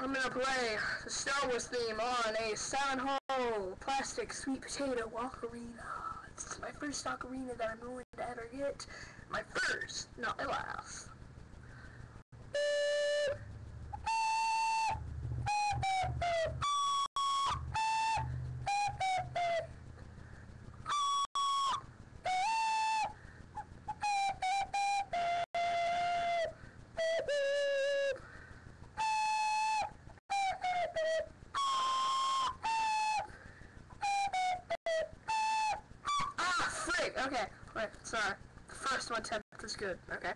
I'm gonna play the Star Wars theme on a seven-hole plastic sweet potato ocarina. It's my first ocarina that I'm going to ever get. My first, not my last. Okay, wait, sorry. The first one attempt was good, okay?